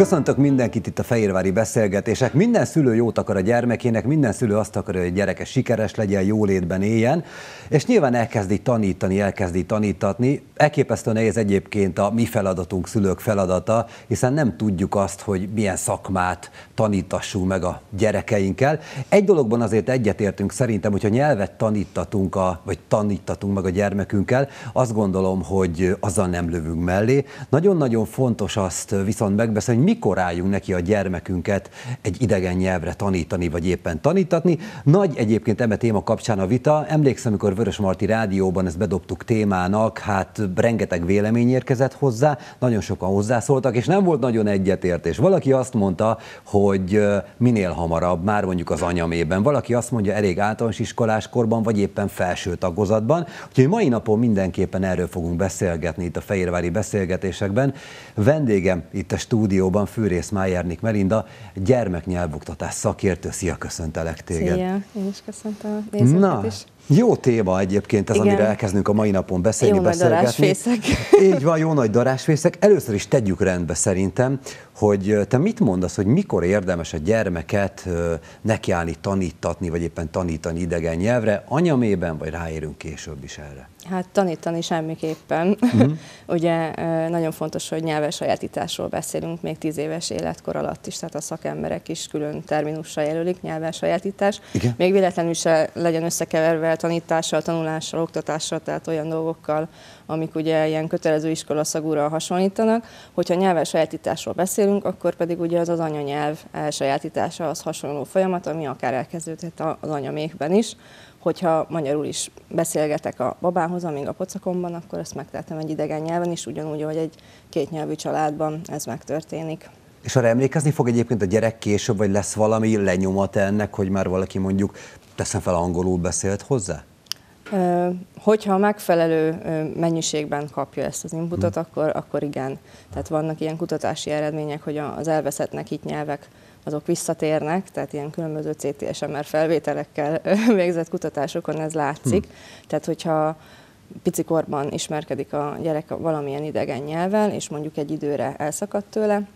Köszöntök mindenkit itt a Fehérvári beszélgetések. Minden szülő jót akar a gyermekének, minden szülő azt akarja, hogy a gyereke sikeres legyen, jólétben éljen, és nyilván elkezdi tanítani, elkezdi tanítatni. Elképesztően nehéz egyébként a mi feladatunk, szülők feladata, hiszen nem tudjuk azt, hogy milyen szakmát tanítassunk meg a gyerekeinkkel. Egy dologban azért egyetértünk szerintem, hogyha nyelvet tanítatunk, a, vagy tanítatunk meg a gyermekünkkel, azt gondolom, hogy azzal nem lövünk mellé. Nagyon-nagyon fontos azt viszont megbeszélni, hogy mikor álljunk neki a gyermekünket egy idegen nyelvre tanítani, vagy éppen tanítatni. Nagy egyébként eme téma kapcsán a vita. Emlékszem, amikor Vörös Marti Rádióban ezt bedobtuk témának, hát rengeteg vélemény érkezett hozzá, nagyon sokan hozzászóltak, és nem volt nagyon egyetértés. Valaki azt mondta, hogy minél hamarabb, már mondjuk az anyamében, valaki azt mondja elég általános iskolás korban, vagy éppen felső tagozatban. Úgyhogy mai napon mindenképpen erről fogunk beszélgetni itt a Fehérvári beszélgetésekben. Vendégem itt a stúdióban Fűrész Májernik Melinda, gyermeknyelvoktatás szakértő. Szia, köszöntelek téged. Szia, én is köszöntöm a nézőket Na, is. Jó téma egyébként ez, Igen. amire elkezdünk a mai napon beszélni, Jó nagy beszélgetni. darásfészek. Így van, jó nagy darásfészek. Először is tegyük rendbe szerintem, hogy te mit mondasz, hogy mikor érdemes a gyermeket nekiállni, tanítatni, vagy éppen tanítani idegen nyelvre, anyamében, vagy ráérünk később is erre? Hát tanítani semmiképpen. Mhm. Ugye nagyon fontos, hogy nyelves sajátításról beszélünk még tíz éves életkor alatt is, tehát a szakemberek is külön terminussal jelölik, nyelves sajátítás. Igen. Még véletlenül se legyen összekeverve tanítással, tanulással, oktatással, tehát olyan dolgokkal, amik ugye ilyen kötelező iskolaszagúra hasonlítanak. Hogyha nyelves sajátításról beszélünk, akkor pedig ugye az az anyanyelv elsajátítása az hasonló folyamat, ami akár elkezdődhet az anyamékben is. Hogyha magyarul is beszélgetek a babához, amíg a pocakomban, akkor ezt megtehetem egy idegen nyelven is, ugyanúgy, hogy egy kétnyelvű családban ez megtörténik. És arra emlékezni fog egyébként a gyerek később, vagy lesz valami lenyomat ennek, hogy már valaki mondjuk, teszem fel, angolul beszélt hozzá? Hogyha megfelelő mennyiségben kapja ezt az inputot, akkor, akkor igen. Tehát vannak ilyen kutatási eredmények, hogy az elveszettnek hit nyelvek azok visszatérnek, tehát ilyen különböző CTSMR felvételekkel végzett kutatásokon ez látszik. Tehát hogyha picikorban ismerkedik a gyerek valamilyen idegen nyelvvel, és mondjuk egy időre elszakadt tőle,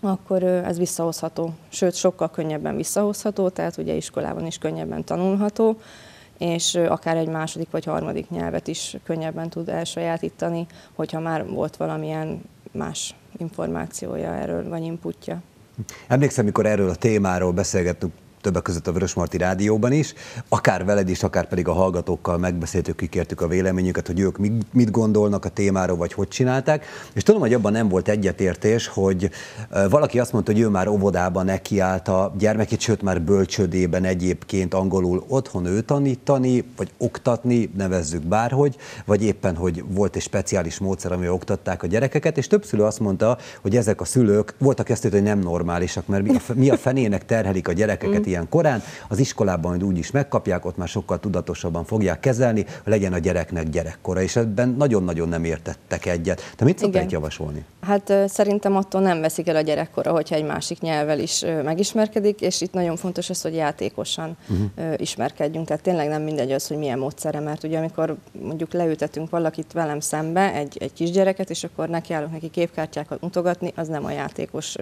akkor ez visszahozható, sőt sokkal könnyebben visszahozható, tehát ugye iskolában is könnyebben tanulható, és akár egy második vagy harmadik nyelvet is könnyebben tud elsajátítani, hogyha már volt valamilyen más információja erről, vagy inputja. Emlékszem, mikor erről a témáról beszélgettünk többek között a Vörösmarty Rádióban is, akár veled is, akár pedig a hallgatókkal megbeszéltük, kikértük a véleményüket, hogy ők mi- mit gondolnak a témáról, vagy hogy csinálták. És tudom, hogy abban nem volt egyetértés, hogy valaki azt mondta, hogy ő már óvodában nekiállt a gyermekét, sőt már bölcsödében egyébként angolul otthon ő tanítani, vagy oktatni, nevezzük bárhogy, vagy éppen, hogy volt egy speciális módszer, amivel oktatták a gyerekeket, és több szülő azt mondta, hogy ezek a szülők voltak ezt, hogy nem normálisak, mert mi a, fe- mi a fenének terhelik a gyerekeket ilyen korán, az iskolában majd úgy is megkapják, ott már sokkal tudatosabban fogják kezelni, hogy legyen a gyereknek gyerekkora, és ebben nagyon-nagyon nem értettek egyet. Te mit szoktál Igen. javasolni? Hát szerintem attól nem veszik el a gyerekkora, hogyha egy másik nyelvvel is megismerkedik, és itt nagyon fontos az, hogy játékosan uh-huh. ismerkedjünk. Tehát tényleg nem mindegy az, hogy milyen módszere, mert ugye amikor mondjuk leültetünk valakit velem szembe, egy, egy kisgyereket, és akkor nekiállunk neki képkártyákat mutogatni, az nem a játékos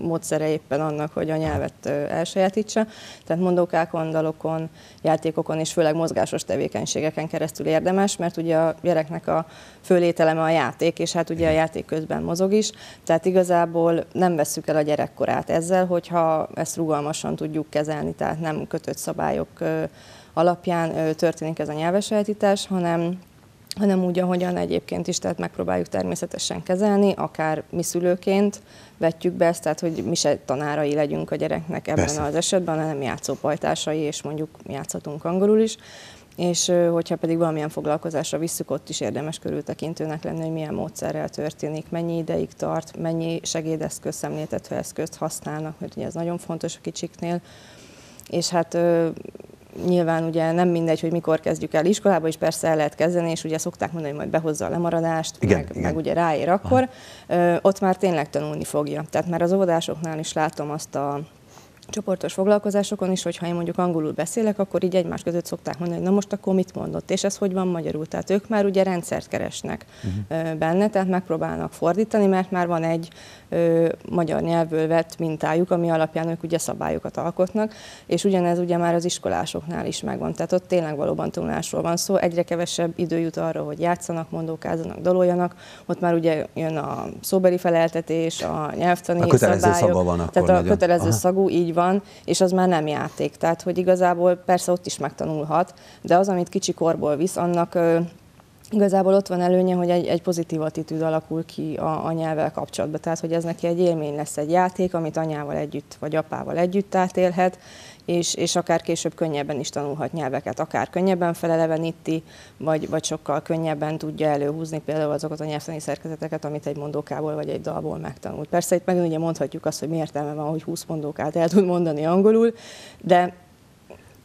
módszere éppen annak, hogy a nyelvet elsajátítsa. Tehát mondókákon, dalokon, játékokon és főleg mozgásos tevékenységeken keresztül érdemes, mert ugye a gyereknek a főlételeme a játék, és hát ugye a játék közben mozog is, tehát igazából nem vesszük el a gyerekkorát ezzel, hogyha ezt rugalmasan tudjuk kezelni, tehát nem kötött szabályok alapján történik ez a nyelvesajátítás, hanem hanem úgy, ahogyan egyébként is, tehát megpróbáljuk természetesen kezelni, akár mi szülőként vetjük be ezt, tehát hogy mi se tanárai legyünk a gyereknek ebben Persze. az esetben, hanem játszópajtásai, és mondjuk játszhatunk angolul is. És hogyha pedig valamilyen foglalkozásra visszük, ott is érdemes körültekintőnek lenni, hogy milyen módszerrel történik, mennyi ideig tart, mennyi segédeszköz, szemléltető eszközt használnak, mert ugye ez nagyon fontos a kicsiknél. És hát nyilván ugye nem mindegy, hogy mikor kezdjük el iskolába, és persze el lehet kezdeni, és ugye szokták mondani, hogy majd behozza a lemaradást, Igen, meg, igen. meg ugye ráér akkor, ö, ott már tényleg tanulni fogja. Tehát már az óvodásoknál is látom azt a csoportos foglalkozásokon is, hogyha én mondjuk angolul beszélek, akkor így egymás között szokták mondani, hogy na most akkor mit mondott, és ez hogy van magyarul. Tehát ők már ugye rendszert keresnek uh-huh. benne, tehát megpróbálnak fordítani, mert már van egy ö, magyar nyelvből vett mintájuk, ami alapján ők ugye szabályokat alkotnak, és ugyanez ugye már az iskolásoknál is megvan. Tehát ott tényleg valóban tanulásról van szó, egyre kevesebb idő jut arra, hogy játszanak, mondókázzanak, daloljanak, ott már ugye jön a szóbeli feleltetés, a nyelvtani a kötelező szabályok, szaga van akkor tehát a nagyon. kötelező Aha. szagú így van, és az már nem játék. Tehát, hogy igazából persze ott is megtanulhat, de az, amit kicsi korból visz, annak Igazából ott van előnye, hogy egy, egy pozitív attitűd alakul ki a, a nyelvvel kapcsolatban. Tehát, hogy ez neki egy élmény lesz, egy játék, amit anyával együtt vagy apával együtt átélhet, és, és akár később könnyebben is tanulhat nyelveket, akár könnyebben feleleveníti, vagy, vagy sokkal könnyebben tudja előhúzni például azokat a nyelvtani szerkezeteket, amit egy mondókából vagy egy dalból megtanult. Persze itt megint ugye mondhatjuk azt, hogy mi értelme van, hogy 20 mondókát el tud mondani angolul, de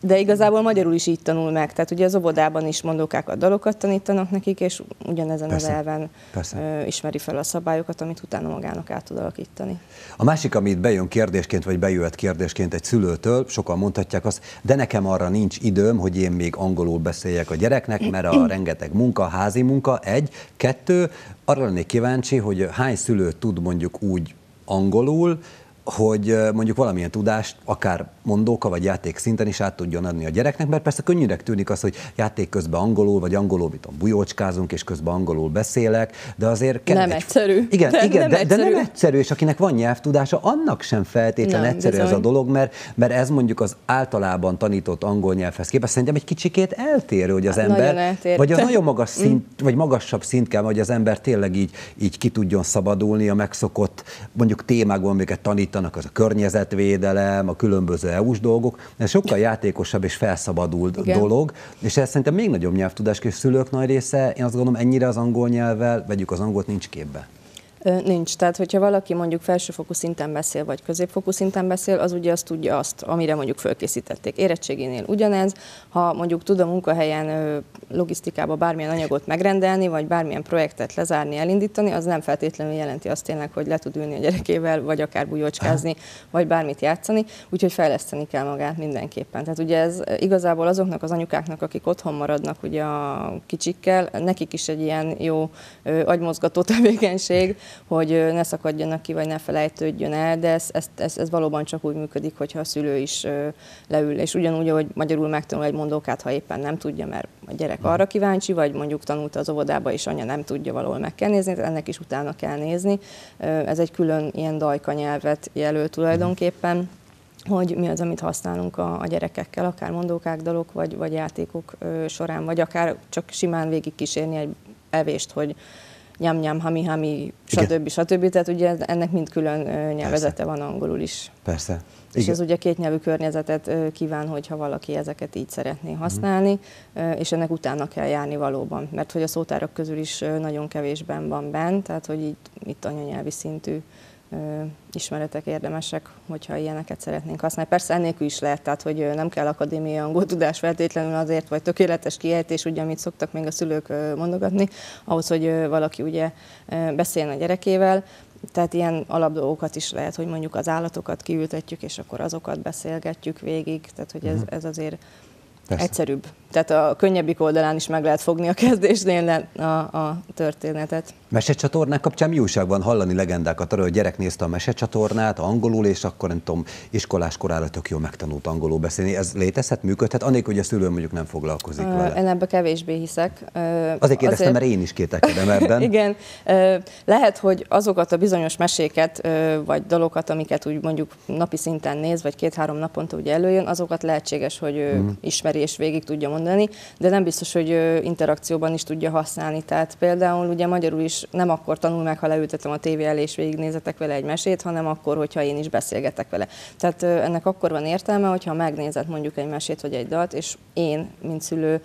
de igazából magyarul is így tanul meg. Tehát ugye az óvodában is mondókákat, dalokat tanítanak nekik, és ugyanezen Persze. az elven Persze. ö, ismeri fel a szabályokat, amit utána magának át tud alakítani. A másik, amit bejön kérdésként, vagy bejöhet kérdésként egy szülőtől, sokan mondhatják azt, de nekem arra nincs időm, hogy én még angolul beszéljek a gyereknek, mert a rengeteg munka, házi munka, egy, kettő, arra lennék kíváncsi, hogy hány szülő tud mondjuk úgy angolul, hogy mondjuk valamilyen tudást, akár mondóka vagy játék szinten is át tudjon adni a gyereknek, mert persze könnyűnek tűnik az, hogy játék közben angolul, vagy angolul, mit tudom, bujócskázunk, és közben angolul beszélek, de azért kell Nem egyszerű. Igen, Nem- igen nem de, de nem egyszerű. egyszerű, és akinek van nyelvtudása, annak sem feltétlen Nem, egyszerű ez a bizony. dolog, mert, mert ez mondjuk az általában tanított angol nyelvhez képest szerintem egy kicsikét eltérő, hogy az Hát ember, vagy az nagyon magas szint, vagy magasabb szint kell, hogy az ember tényleg így, így ki tudjon szabadulni a megszokott mondjuk témákban, amiket tanítanak, az a környezetvédelem, a különböző EU-s dolgok, ez sokkal játékosabb és felszabadult Igen. dolog, és ez szerintem még nagyobb nyelvtudás, és szülők nagy része, én azt gondolom, ennyire az angol nyelvvel, vegyük az angolt, nincs képbe. Nincs. Tehát, hogyha valaki mondjuk felsőfokú szinten beszél, vagy középfokú szinten beszél, az ugye azt tudja azt, amire mondjuk fölkészítették. Érettségénél ugyanez, ha mondjuk tud a munkahelyen logisztikába bármilyen anyagot megrendelni, vagy bármilyen projektet lezárni, elindítani, az nem feltétlenül jelenti azt tényleg, hogy le tud ülni a gyerekével, vagy akár bujócskázni, vagy bármit játszani, úgyhogy fejleszteni kell magát mindenképpen. Tehát ugye ez igazából azoknak az anyukáknak, akik otthon maradnak ugye a kicsikkel, nekik is egy ilyen jó agymozgató tevékenység, hogy ne szakadjanak ki, vagy ne felejtődjön el, de ez, ez, ez, ez valóban csak úgy működik, hogyha a szülő is leül, és ugyanúgy, hogy magyarul megtanul egy mondókát, ha éppen nem tudja, mert a gyerek arra kíváncsi, vagy mondjuk tanulta az óvodába, és anya nem tudja, valahol meg kell nézni, ennek is utána kell nézni. Ez egy külön ilyen dajka nyelvet jelöl tulajdonképpen hogy mi az, amit használunk a, a gyerekekkel, akár mondókák, dalok, vagy, vagy játékok ö, során, vagy akár csak simán végig kísérni egy evést, hogy nyam nyam, hami hami, Igen. stb. stb. Tehát ugye ennek mind külön nyelvezete van angolul is. Persze. És Igen. ez ugye kétnyelvű környezetet kíván, hogyha valaki ezeket így szeretné használni, ö, és ennek utána kell járni valóban. Mert hogy a szótárak közül is nagyon kevésben van bent, tehát hogy itt, itt anyanyelvi szintű ismeretek érdemesek, hogyha ilyeneket szeretnénk használni. Persze ennélkül is lehet, tehát hogy nem kell akadémiai angol tudás feltétlenül azért, vagy tökéletes kiejtés, ugye, amit szoktak még a szülők mondogatni, ahhoz, hogy valaki ugye beszéljen a gyerekével, tehát ilyen alapdolgokat is lehet, hogy mondjuk az állatokat kiültetjük, és akkor azokat beszélgetjük végig, tehát hogy ez, ez azért Persze. egyszerűbb. Tehát a könnyebbik oldalán is meg lehet fogni a kezdésnél a, a történetet. Mesecsatornák kapcsán mi újság van hallani legendákat arról, hogy gyerek nézte a mesecsatornát angolul, és akkor nem tudom, iskolás korára tök jól megtanult angolul beszélni. Ez létezhet, működhet, anélkül, hogy a szülő mondjuk nem foglalkozik Ö, vele. Én ebbe kevésbé hiszek. Ö, Azért kérdeztem, mert én is kételkedem ebben. Igen. Ö, Lehet, hogy azokat a bizonyos meséket, ö, vagy dalokat, amiket úgy mondjuk napi szinten néz, vagy két-három naponta ugye előjön, azokat lehetséges, hogy ő Mhm. ismeri és végig tudja mondani, de nem biztos, hogy interakcióban is tudja használni. Tehát például ugye magyarul is nem akkor tanul meg, ha leültetem a tévé elé és végignézetek vele egy mesét, hanem akkor, hogyha én is beszélgetek vele. Tehát ennek akkor van értelme, hogyha megnézed mondjuk egy mesét vagy egy dalt, és én, mint szülő,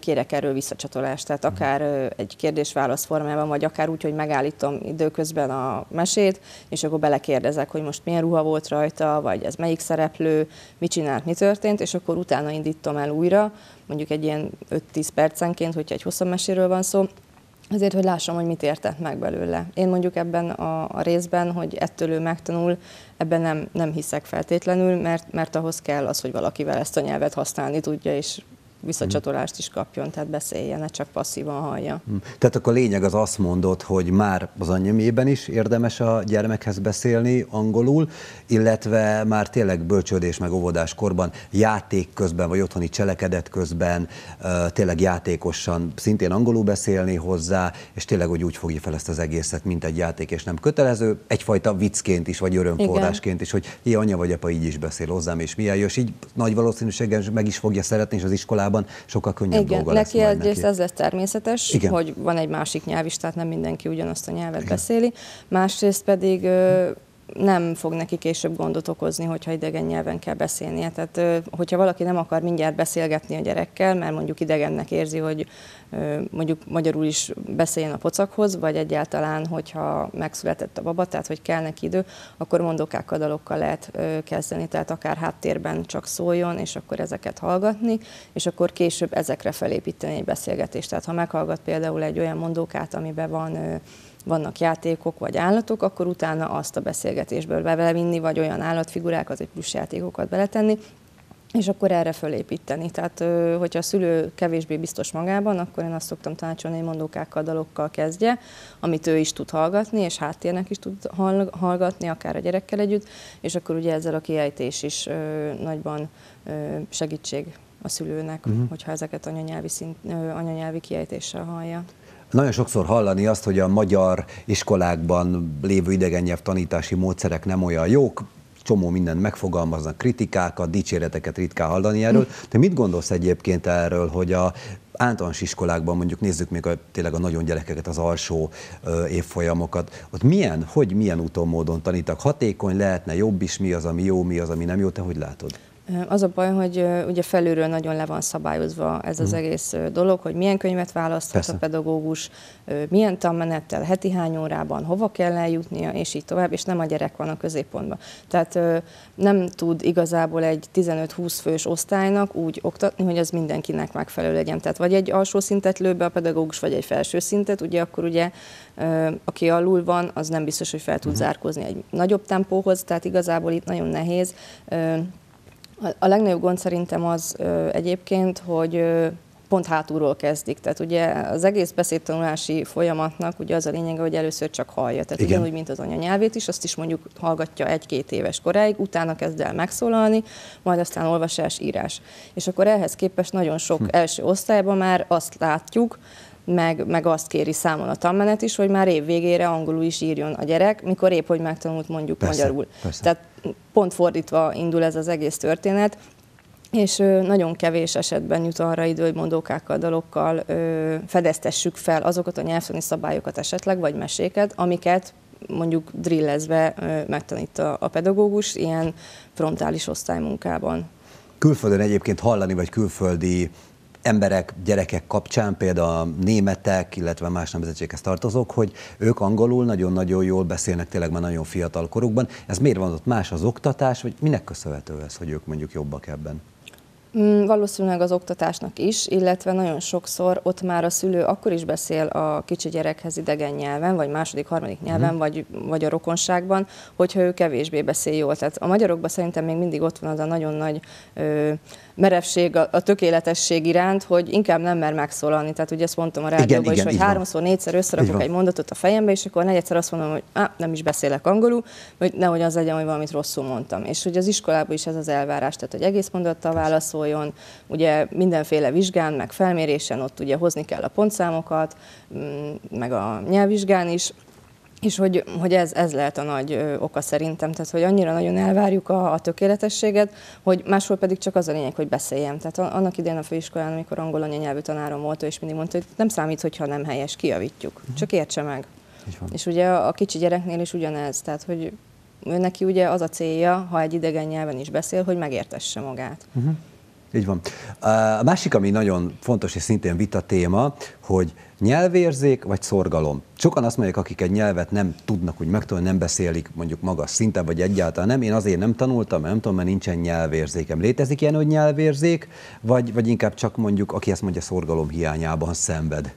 kérek erről visszacsatolást. Tehát akár egy kérdés-válasz formában, vagy akár úgy, hogy megállítom időközben a mesét, és akkor belekérdezek, hogy most milyen ruha volt rajta, vagy ez melyik szereplő, mit csinált, mi történt, és akkor utána indítom el újra, mondjuk egy ilyen 5-10 percenként, hogyha egy hosszabb meséről van szó, azért, hogy lássam, hogy mit értett meg belőle. Én mondjuk ebben a, a részben, hogy ettől ő megtanul, ebben nem, nem hiszek feltétlenül, mert, mert ahhoz kell az, hogy valakivel ezt a nyelvet használni tudja, és visszacsatolást is kapjon, tehát beszéljen, ne csak passzívan hallja. Hm. Tehát akkor a lényeg az azt mondod, hogy már az anyanyemében is érdemes a gyermekhez beszélni angolul, illetve már tényleg bölcsődés meg óvodás korban játék közben, vagy otthoni cselekedet közben tényleg játékosan szintén angolul beszélni hozzá, és tényleg hogy úgy fogja fel ezt az egészet, mint egy játék, és nem kötelező, egyfajta viccként is, vagy örömforrásként is, hogy ilyen anya vagy apa így is beszél hozzám, és milyen jó, és így nagy valószínűséggel meg is fogja szeretni, és az iskolában iskolában sokkal könnyebb Igen, dolga neki lesz egyrészt neki. ez lesz természetes, Igen. hogy van egy másik nyelv is, tehát nem mindenki ugyanazt a nyelvet Igen. beszéli. Másrészt pedig nem fog neki később gondot okozni, hogyha idegen nyelven kell beszélnie. Tehát, hogyha valaki nem akar mindjárt beszélgetni a gyerekkel, mert mondjuk idegennek érzi, hogy mondjuk magyarul is beszéljen a pocakhoz, vagy egyáltalán, hogyha megszületett a baba, tehát hogy kell neki idő, akkor mondókákkal, dalokkal lehet kezdeni, tehát akár háttérben csak szóljon, és akkor ezeket hallgatni, és akkor később ezekre felépíteni egy beszélgetést. Tehát ha meghallgat például egy olyan mondókát, amiben van vannak játékok vagy állatok, akkor utána azt a beszélgetésből belevinni, vagy olyan állatfigurákat, vagy plusz játékokat beletenni, és akkor erre fölépíteni. Tehát, hogyha a szülő kevésbé biztos magában, akkor én azt szoktam tanácsolni, hogy mondókákkal, dalokkal kezdje, amit ő is tud hallgatni, és háttérnek is tud hallgatni, akár a gyerekkel együtt, és akkor ugye ezzel a kiejtés is nagyban segítség a szülőnek, uh-huh. hogyha ezeket anyanyelvi, szint, anyanyelvi kiejtéssel hallja. Nagyon sokszor hallani azt, hogy a magyar iskolákban lévő idegen tanítási módszerek nem olyan jók, csomó mindent megfogalmaznak, kritikákat, dicséreteket ritkán hallani erről. Te mit gondolsz egyébként erről, hogy a általános iskolákban, mondjuk nézzük még a, tényleg a nagyon gyerekeket, az alsó ö, évfolyamokat, ott milyen, hogy milyen úton, módon tanítak? Hatékony lehetne, jobb is, mi az, ami jó, mi az, ami nem jó, te hogy látod? Az a baj, hogy ugye felülről nagyon le van szabályozva ez az mm. egész dolog, hogy milyen könyvet választhat Persze. a pedagógus, milyen tanmenettel, heti hány órában, hova kell eljutnia, és így tovább, és nem a gyerek van a középpontban. Tehát nem tud igazából egy 15-20 fős osztálynak úgy oktatni, hogy az mindenkinek megfelelő legyen. Tehát vagy egy alsó szintet lő be a pedagógus, vagy egy felső szintet, ugye akkor ugye aki alul van, az nem biztos, hogy fel tud uh-huh. zárkózni egy nagyobb tempóhoz, tehát igazából itt nagyon nehéz a legnagyobb gond szerintem az ö, egyébként, hogy ö, pont hátulról kezdik. Tehát ugye az egész beszédtanulási folyamatnak ugye az a lényege, hogy először csak hallja. Tehát Igen. ugyanúgy, mint az anyanyelvét is, azt is mondjuk hallgatja egy-két éves koráig, utána kezd el megszólalni, majd aztán olvasás, írás. És akkor ehhez képest nagyon sok hm. első osztályban már azt látjuk, meg, meg azt kéri számon a tanmenet is, hogy már év végére angolul is írjon a gyerek, mikor épp, hogy megtanult mondjuk persze, magyarul. Persze. Tehát pont fordítva indul ez az egész történet, és nagyon kevés esetben jut arra idő, hogy mondókákkal, dalokkal fedeztessük fel azokat a nyelvszani szabályokat esetleg, vagy meséket, amiket mondjuk drillezve megtanít a, a pedagógus ilyen frontális osztálymunkában. Külföldön egyébként hallani, vagy külföldi emberek, gyerekek kapcsán, például a németek, illetve más nemzetséghez tartozók, hogy ők angolul nagyon-nagyon jól beszélnek, tényleg már nagyon fiatal korukban. Ez miért van ott más az oktatás, vagy minek köszönhető ez, hogy ők mondjuk jobbak ebben? Mm, valószínűleg az oktatásnak is, illetve nagyon sokszor ott már a szülő akkor is beszél a kicsi gyerekhez idegen nyelven, vagy második, harmadik nyelven, mm. vagy, vagy a rokonságban, hogyha ő kevésbé beszél jól. Tehát a magyarokban szerintem még mindig ott van az a nagyon nagy ö, merevség, a, a tökéletesség iránt, hogy inkább nem mer megszólalni. Tehát ugye ezt mondtam a rádióban is, hogy háromszor, négyszer összerakok egy mondatot a fejembe, és akkor negyedszer azt mondom, hogy á, nem is beszélek angolul, hogy nehogy az legyen, hogy valamit rosszul mondtam. És hogy az iskolában is ez az elvárás, tehát hogy egész mondattal válaszoljon, ugye mindenféle vizsgán, meg felmérésen ott ugye hozni kell a pontszámokat, mm, meg a nyelvvizsgán is, és hogy, hogy ez, ez lehet a nagy ö, oka szerintem, tehát hogy annyira nagyon elvárjuk a, a tökéletességet, hogy máshol pedig csak az a lényeg, hogy beszéljem. Tehát annak idején a főiskolán, amikor angol anyanyelvű tanárom volt, ő is mindig mondta, hogy nem számít, hogyha nem helyes, kijavítjuk, uh-huh. csak értse meg. És ugye a, a kicsi gyereknél is ugyanez, tehát hogy ő neki ugye az a célja, ha egy idegen nyelven is beszél, hogy megértesse magát. Uh-huh. Így van. A másik, ami nagyon fontos és szintén vita téma, hogy nyelvérzék vagy szorgalom. Sokan azt mondják, akik egy nyelvet nem tudnak úgy megtanulni, nem beszélik mondjuk magas szinten, vagy egyáltalán nem. Én azért nem tanultam, nem tudom, mert nincsen nyelvérzékem. Létezik ilyen, hogy nyelvérzék, vagy, vagy inkább csak mondjuk, aki ezt mondja, szorgalom hiányában szenved?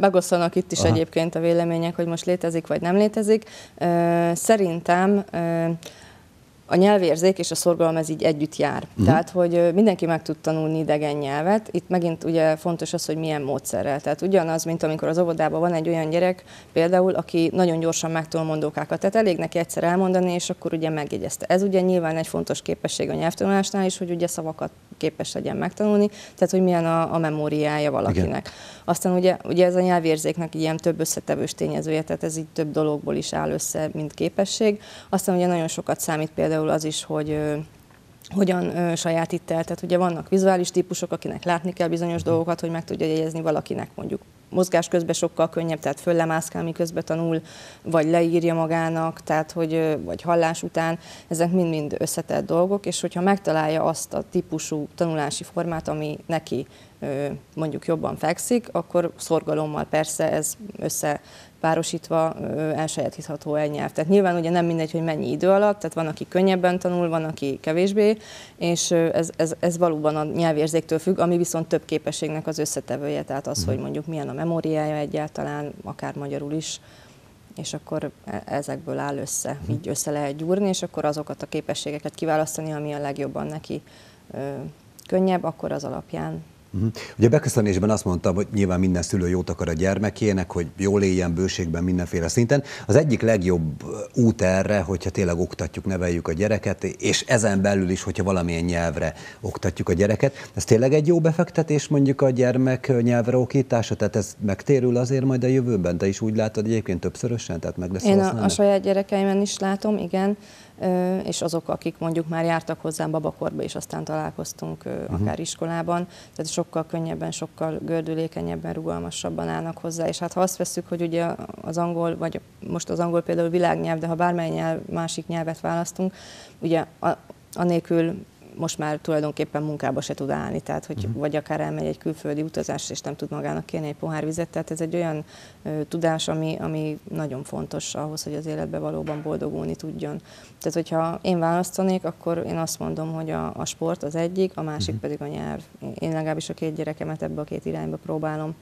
Megosztanak itt is Aha. egyébként a vélemények, hogy most létezik vagy nem létezik. Szerintem a nyelvérzék és a szorgalom ez így együtt jár. Uh-huh. Tehát, hogy mindenki meg tud tanulni idegen nyelvet. Itt megint ugye fontos az, hogy milyen módszerrel. Tehát ugyanaz, mint amikor az óvodában van egy olyan gyerek, például, aki nagyon gyorsan megtanul mondókákat. Tehát elég neki egyszer elmondani, és akkor ugye megjegyezte. Ez ugye nyilván egy fontos képesség a nyelvtanulásnál is, hogy ugye szavakat képes legyen megtanulni, tehát hogy milyen a, a memóriája valakinek. Igen. Aztán ugye, ugye ez a nyelvérzéknek ilyen több összetevős tényezője, tehát ez így több dologból is áll össze, mint képesség. Aztán ugye nagyon sokat számít például az is, hogy hogyan ö, sajátít el. Tehát ugye vannak vizuális típusok, akinek látni kell bizonyos dolgokat, hogy meg tudja jegyezni valakinek mondjuk mozgás közben sokkal könnyebb, tehát föllemászkál, miközben tanul, vagy leírja magának, tehát hogy, vagy hallás után, ezek mind-mind összetett dolgok, és hogyha megtalálja azt a típusú tanulási formát, ami neki mondjuk jobban fekszik, akkor szorgalommal persze ez össze párosítva elsajátítható egy nyelv. Tehát nyilván ugye nem mindegy, hogy mennyi idő alatt, tehát van, aki könnyebben tanul, van, aki kevésbé, és ez, ez, ez valóban a nyelvérzéktől függ, ami viszont több képességnek az összetevője, tehát az, hogy mhm. mondjuk milyen a memóriája egyáltalán, akár magyarul is, és akkor e, ezekből áll össze, mhm. így össze lehet gyúrni, és akkor azokat a képességeket kiválasztani, ami a legjobban neki ö, könnyebb, akkor az alapján Uh-huh. Ugye beköszönésben azt mondtam, hogy nyilván minden szülő jót akar a gyermekének, hogy jól éljen bőségben mindenféle szinten. Az egyik legjobb út erre, hogyha tényleg oktatjuk, neveljük a gyereket, és ezen belül is, hogyha valamilyen nyelvre oktatjuk a gyereket. Ez tényleg egy jó befektetés mondjuk a gyermek nyelvre okítása? Tehát ez megtérül azért majd a jövőben? Te is úgy látod egyébként többszörösen? Tehát meg lesz Én a, a saját gyerekeimen is látom, igen és azok, akik mondjuk már jártak hozzám babakorba, és aztán találkoztunk uh-huh. akár iskolában, tehát sokkal könnyebben, sokkal gördülékenyebben, rugalmasabban állnak hozzá. És hát ha azt veszük, hogy ugye az angol, vagy most az angol például világnyelv, de ha bármely nyelv, másik nyelvet választunk, ugye a, anélkül most már tulajdonképpen munkába se tud állni, tehát hogy uh-huh. vagy akár elmegy egy külföldi utazásra, és nem tud magának kérni egy pohár vizet, tehát ez egy olyan ö, tudás, ami, ami nagyon fontos ahhoz, hogy az életbe valóban boldogulni tudjon. Tehát, hogyha én választanék, akkor én azt mondom, hogy a, a sport az egyik, a másik uh-huh. pedig a nyelv. Én legalábbis a két gyerekemet ebbe a két irányba próbálom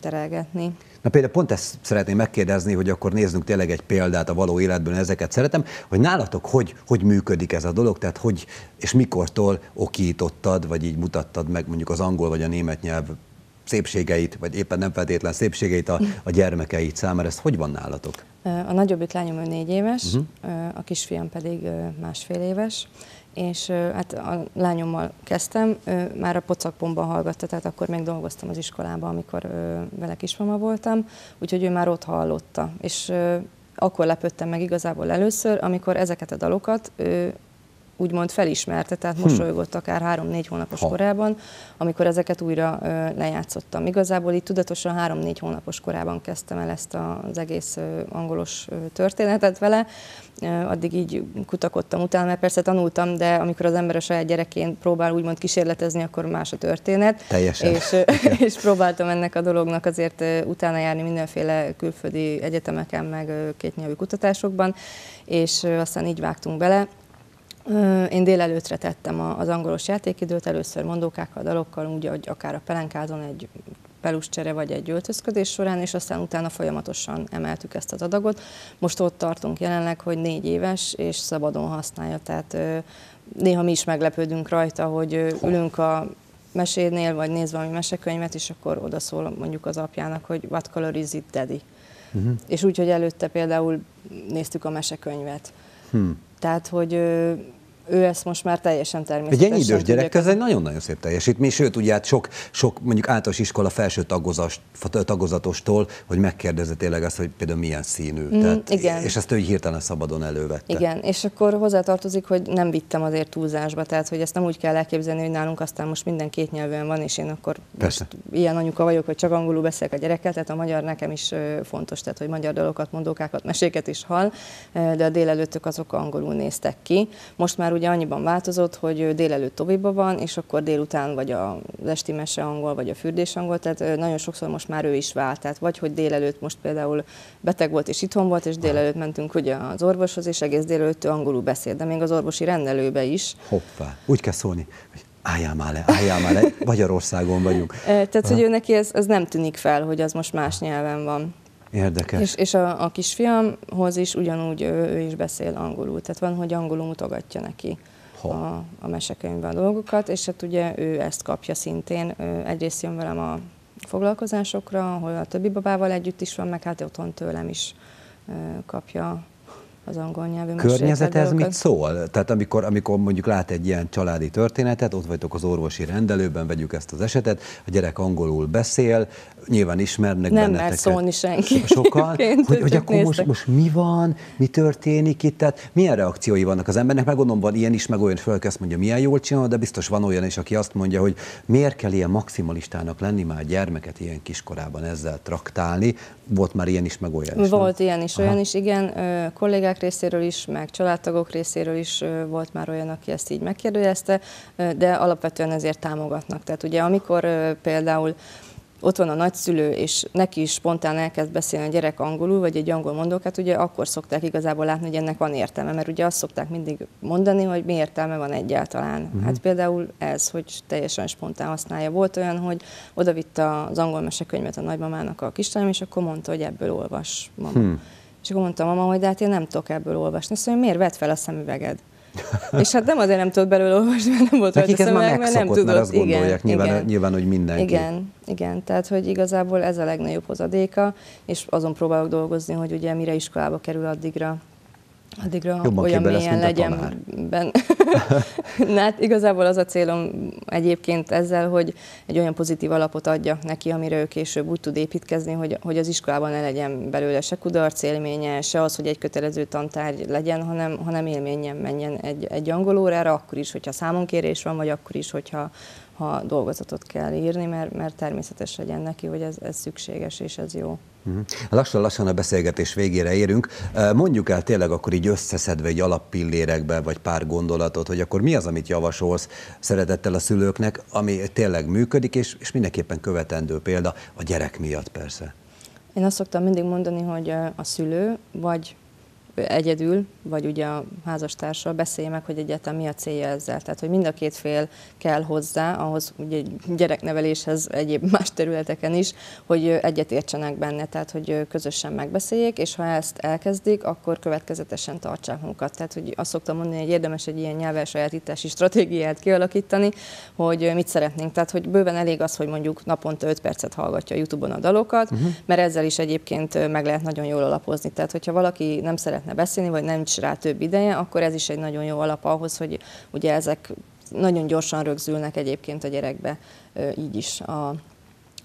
terelgetni. Na például pont ezt szeretném megkérdezni, hogy akkor nézzünk tényleg egy példát a való életből, ezeket szeretem, hogy nálatok hogy, hogy működik ez a dolog, tehát hogy és mikortól okítottad, vagy így mutattad meg mondjuk az angol vagy a német nyelv szépségeit, vagy éppen nem feltétlen szépségeit a, a gyermekeit számára. Ez hogy van nálatok? A nagyobbik lányom ő négy éves, uh-huh. a kisfiam pedig másfél éves, és hát a lányommal kezdtem, már a pocakpomban hallgatta, tehát akkor még dolgoztam az iskolában, amikor vele kismama voltam, úgyhogy ő már ott hallotta. És akkor lepődtem meg igazából először, amikor ezeket a dalokat úgymond felismerte, tehát hm. mosolygott akár három-négy hónapos ha. korában, amikor ezeket újra ö, lejátszottam. Igazából itt tudatosan három-négy hónapos korában kezdtem el ezt az egész ö, angolos ö, történetet vele, ö, addig így kutakodtam utána, mert persze tanultam, de amikor az ember a saját gyerekén próbál úgymond kísérletezni, akkor más a történet. Teljesen. És, és próbáltam ennek a dolognak azért utána járni mindenféle külföldi egyetemeken, meg kétnyelvű kutatásokban, és aztán így vágtunk bele. Én délelőtre tettem az angolos játékidőt, először mondókákkal, dalokkal, úgy, hogy akár a pelenkázon egy peluscsere vagy egy öltözködés során, és aztán utána folyamatosan emeltük ezt az adagot. Most ott tartunk jelenleg, hogy négy éves, és szabadon használja, tehát néha mi is meglepődünk rajta, hogy ülünk a mesénél, vagy nézve valami mesekönyvet, és akkor oda szól mondjuk az apjának, hogy what color is it, daddy? Uh-huh. És úgy, hogy előtte például néztük a mesekönyvet. Hmm. Tehát, hogy ő ezt most már teljesen természetesen Egy ennyi idős gyerek, ez egy nagyon-nagyon szép teljesítmény, sőt, ugye hát sok, sok mondjuk általános iskola felső tagozas, tagozatostól, hogy megkérdezett tényleg azt, hogy például milyen színű. Mm, Tehát, igen. És ezt ő hirtelen szabadon elővette. Igen, és akkor hozzátartozik, hogy nem vittem azért túlzásba, tehát hogy ezt nem úgy kell elképzelni, hogy nálunk aztán most minden két nyelven van, és én akkor Persze. most ilyen anyuka vagyok, hogy csak angolul beszélek a gyerekkel, tehát a magyar nekem is fontos, tehát hogy magyar dalokat, mondókákat, meséket is hall, de a délelőttök azok angolul néztek ki. Most már ugye annyiban változott, hogy délelőtt toviba van, és akkor délután vagy a esti mese angol, vagy a fürdés angol, tehát nagyon sokszor most már ő is vált. Tehát vagy, hogy délelőtt most például beteg volt és itthon volt, és délelőtt mentünk ugye az orvoshoz, és egész délelőtt ő angolul beszél, de még az orvosi rendelőbe is. Hoppá, úgy kell szólni, hogy Álljál már le, álljál már le, Magyarországon vagyunk. Tehát, hogy ő neki ez, ez nem tűnik fel, hogy az most más nyelven van. Érdekes. És, és a, a kisfiamhoz is ugyanúgy ő, ő is beszél angolul, tehát van, hogy angolul mutogatja neki a, a mesekönyvben a dolgokat, és hát ugye ő ezt kapja szintén. Egyrészt jön velem a foglalkozásokra, ahol a többi babával együtt is van, meg hát otthon tőlem is kapja az angol nyelvű Környezet ez mit szól? Tehát amikor, amikor mondjuk lát egy ilyen családi történetet, ott vagytok az orvosi rendelőben, vegyük ezt az esetet, a gyerek angolul beszél, nyilván ismernek Nem benneteket. mert szólni senki. Sokan, hogy, hogy akkor most, most mi van, mi történik itt, tehát milyen reakciói vannak az embernek, meg gondolom van ilyen is, meg olyan fölkezd mondja, milyen jól csinál, de biztos van olyan is, aki azt mondja, hogy miért kell ilyen maximalistának lenni már gyermeket ilyen kiskorában ezzel traktálni. Volt már ilyen is, meg olyan is. Volt nem? ilyen is, Aha. olyan is, igen. Kollégák részéről is, meg családtagok részéről is volt már olyan, aki ezt így megkérdőjezte, de alapvetően ezért támogatnak. Tehát ugye amikor például ott van a nagyszülő, és neki is spontán elkezd beszélni a gyerek angolul, vagy egy angol mondókat, ugye akkor szokták igazából látni, hogy ennek van értelme, mert ugye azt szokták mindig mondani, hogy mi értelme van egyáltalán. Uh-huh. Hát például ez, hogy teljesen spontán használja. Volt olyan, hogy odavitte az angol mesekönyvet a nagymamának a kislányom, és akkor mondta, hogy ebből olvas mama. Hmm. És akkor mondta mama, hogy de hát én nem tudok ebből olvasni. Mondja, miért vedd fel a szemüveged? és hát nem azért nem tudott belőle olvasni, mert nem volt Nekik ez szemüveg, mert nem tudott. Mert azt gondolják igen, nyilván, igen. nyilván, hogy mindenki. Igen, igen, tehát hogy igazából ez a legnagyobb hozadéka, és azon próbálok dolgozni, hogy ugye mire iskolába kerül addigra addigra Jobban olyan mélyen legyen ben. Na, hát igazából az a célom egyébként ezzel, hogy egy olyan pozitív alapot adja neki, amire ő később úgy tud építkezni, hogy, hogy az iskolában ne legyen belőle se kudarc élménye, se az, hogy egy kötelező tantárgy legyen, hanem, hanem élményen menjen egy, egy angolórára, akkor is, hogyha számonkérés van, vagy akkor is, hogyha ha dolgozatot kell írni, mert, mert természetes legyen neki, hogy ez, ez szükséges és ez jó. Lassan-lassan a beszélgetés végére érünk. Mondjuk el tényleg akkor így összeszedve egy alappillérekbe, vagy pár gondolatot, hogy akkor mi az, amit javasolsz szeretettel a szülőknek, ami tényleg működik, és, és mindenképpen követendő példa a gyerek miatt persze. Én azt szoktam mindig mondani, hogy a szülő vagy egyedül, vagy ugye a házastársal beszélje meg, hogy egyáltalán mi a célja ezzel. Tehát, hogy mind a két fél kell hozzá, ahhoz ugye gyerekneveléshez egyéb más területeken is, hogy egyetértsenek benne, tehát, hogy közösen megbeszéljék, és ha ezt elkezdik, akkor következetesen tartsák magukat. Tehát, hogy azt szoktam mondani, hogy érdemes egy ilyen nyelvelsajátítási stratégiát kialakítani, hogy mit szeretnénk. Tehát, hogy bőven elég az, hogy mondjuk naponta 5 percet hallgatja a YouTube-on a dalokat, uh-huh. mert ezzel is egyébként meg lehet nagyon jól alapozni. Tehát, hogyha valaki nem szeret szeretne beszélni, vagy nem nincs rá több ideje, akkor ez is egy nagyon jó alap ahhoz, hogy ugye ezek nagyon gyorsan rögzülnek egyébként a gyerekbe így is a,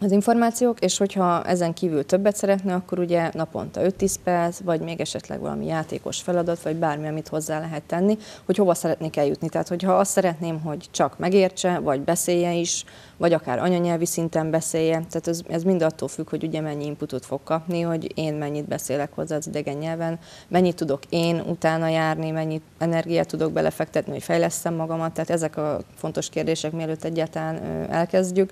az információk, és hogyha ezen kívül többet szeretne, akkor ugye naponta 5-10 perc, vagy még esetleg valami játékos feladat, vagy bármi, amit hozzá lehet tenni, hogy hova szeretnék eljutni. Tehát, hogyha azt szeretném, hogy csak megértse, vagy beszélje is, vagy akár anyanyelvi szinten beszélje, tehát ez, ez mind attól függ, hogy ugye mennyi inputot fog kapni, hogy én mennyit beszélek hozzá az idegen nyelven, mennyit tudok én utána járni, mennyit energiát tudok belefektetni, hogy fejlesztem magamat, tehát ezek a fontos kérdések, mielőtt egyáltalán elkezdjük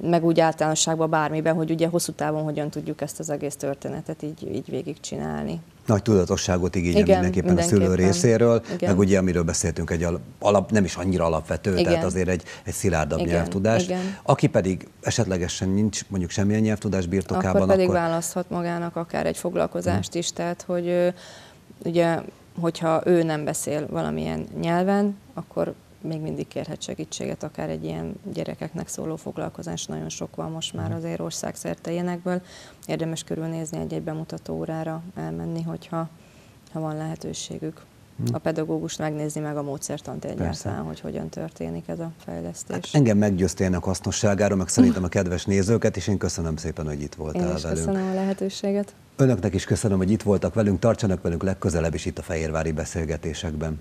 meg úgy általánosságban bármiben, hogy ugye hosszú távon hogyan tudjuk ezt az egész történetet így, így végigcsinálni. Nagy tudatosságot igényel Igen, mindenképpen, mindenképpen a szülő részéről, Igen. meg ugye amiről beszéltünk, egy alap, nem is annyira alapvető, Igen. tehát azért egy, egy szilárdabb Igen. nyelvtudás. Igen. Aki pedig esetlegesen nincs mondjuk semmilyen nyelvtudás birtokában, akkor pedig akkor... választhat magának akár egy foglalkozást hmm. is, tehát hogy ugye, hogyha ő nem beszél valamilyen nyelven, akkor még mindig kérhet segítséget, akár egy ilyen gyerekeknek szóló foglalkozás, nagyon sok van most már azért országszerte ilyenekből. Érdemes körülnézni egy-egy bemutató órára elmenni, hogyha ha van lehetőségük hm. a pedagógus megnézni meg a módszertant egyáltalán, hogy hogyan történik ez a fejlesztés. Hát engem meggyőztél ennek hasznosságáról, meg szerintem a kedves nézőket, és én köszönöm szépen, hogy itt voltál én is velünk. köszönöm a lehetőséget. Önöknek is köszönöm, hogy itt voltak velünk, tartsanak velünk legközelebb is itt a Fehérvári beszélgetésekben.